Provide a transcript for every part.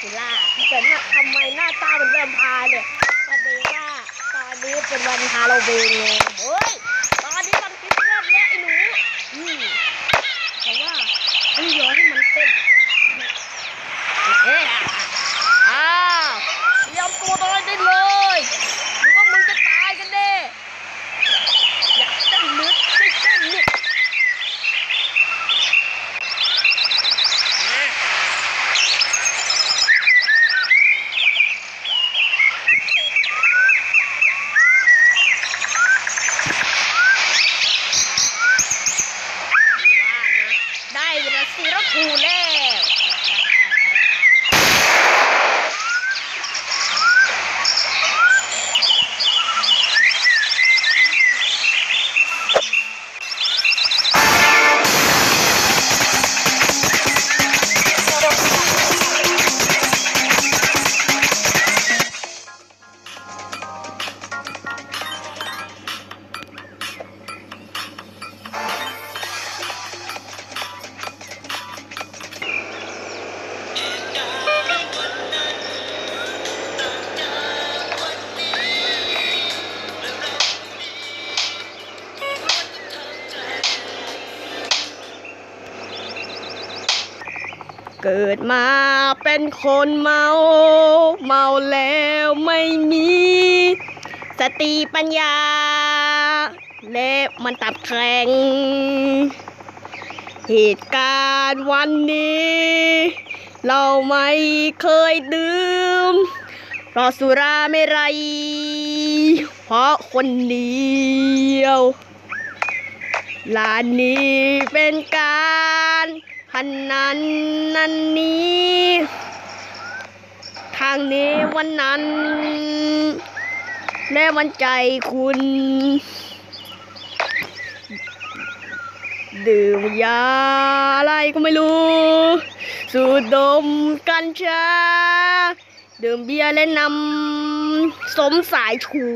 คูล่าแต่น่ะทำไมหน้าตาเป็นแวมพาเนี่ยแสดงว่าตอนนี้เป็นวันฮาโลวีนไงเฮ้ย เกิดมาเป็นคนเมา เมาแล้วไม่มี สติปัญญา และมันตับแข็ง เหตุการณ์วันนี้ เราไม่เคยดื่มเพราะสุราไม่ไร เพราะคนเดียวร้านนี้เป็นการ พนันนั้นนี้ ทางนี้วันนั้นและวันใจคุณ ดื่มยาอะไรก็ไม่รู้ สูดดมกัญชา ดื่มเบียร์และนำสมสายชู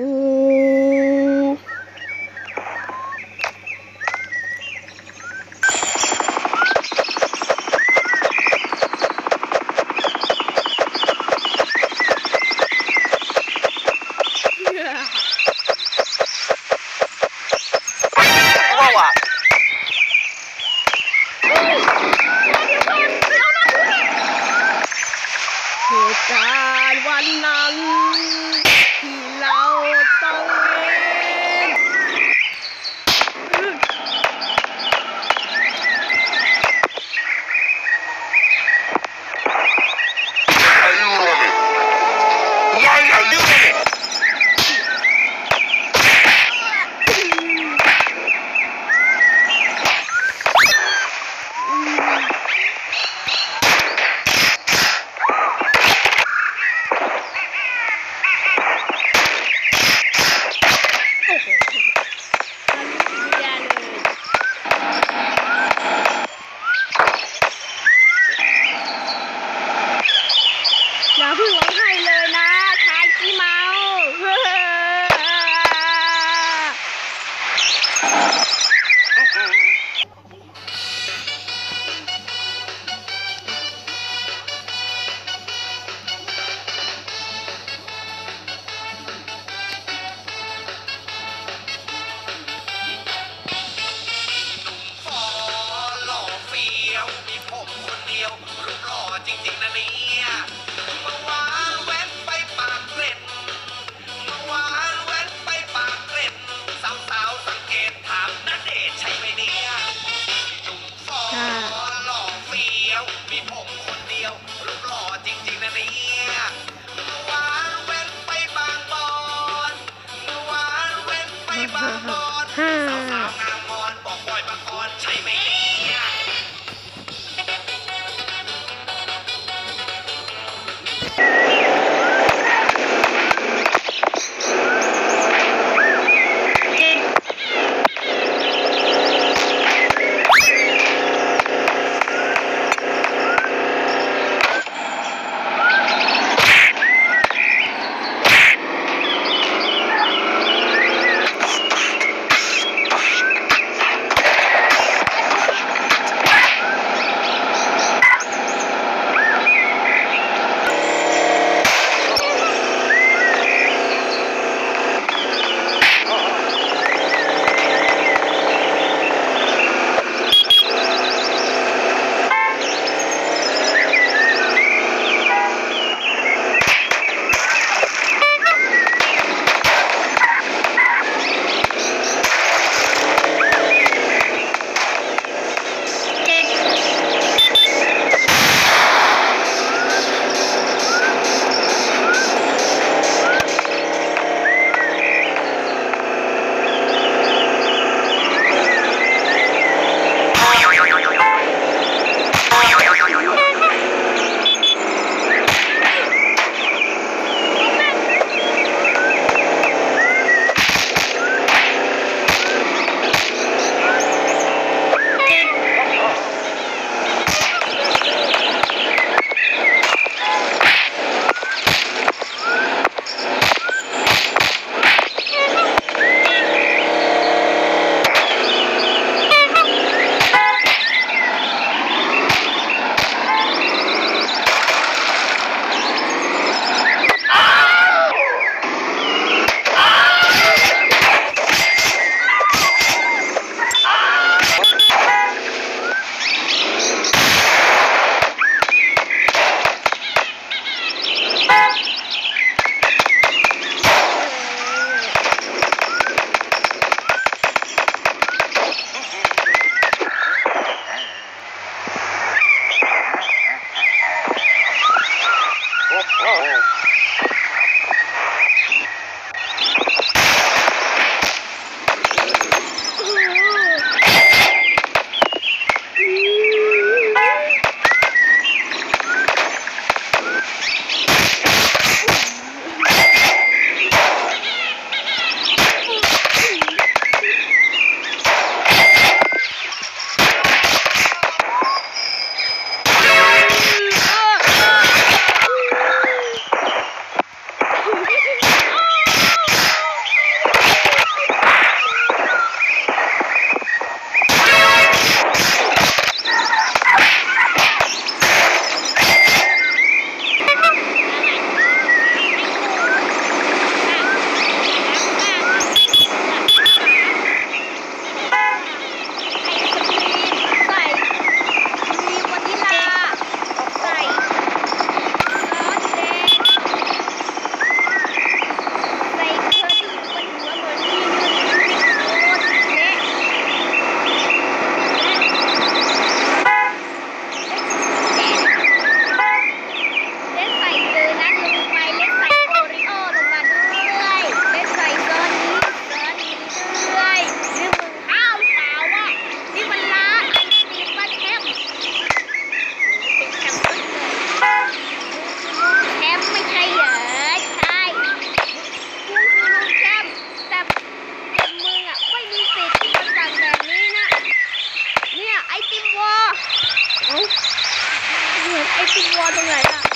新来的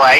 เว้